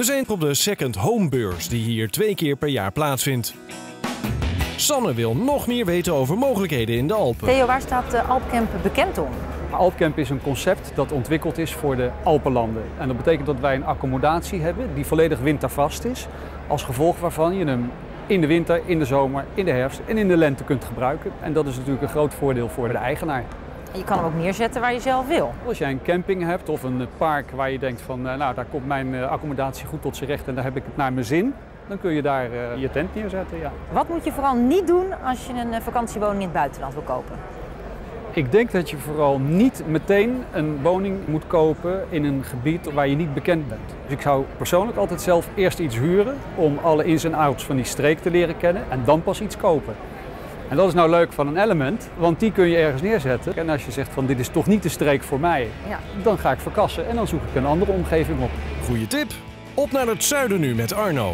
We zijn op de Second Home Beurs die hier twee keer per jaar plaatsvindt. Sanne wil nog meer weten over mogelijkheden in de Alpen. Theo, waar staat de Alpcamp bekend om? Alpcamp is een concept dat ontwikkeld is voor de Alpenlanden. En dat betekent dat wij een accommodatie hebben die volledig wintervast is. Als gevolg waarvan je hem in de winter, in de zomer, in de herfst en in de lente kunt gebruiken. En dat is natuurlijk een groot voordeel voor de eigenaar. Je kan hem ook neerzetten waar je zelf wil. Als jij een camping hebt of een park waar je denkt van eh, nou daar komt mijn eh, accommodatie goed tot zijn recht en daar heb ik het naar mijn zin, dan kun je daar uh, je tent neerzetten. Ja. Wat moet je vooral niet doen als je een vakantiewoning in het buitenland wil kopen? Ik denk dat je vooral niet meteen een woning moet kopen in een gebied waar je niet bekend bent. Dus ik zou persoonlijk altijd zelf eerst iets huren om alle ins en outs van die streek te leren kennen en dan pas iets kopen. En dat is nou leuk van een element, want die kun je ergens neerzetten. En als je zegt van dit is toch niet de streek voor mij, ja. dan ga ik verkassen en dan zoek ik een andere omgeving op. Goeie tip. Op naar het zuiden nu met Arno.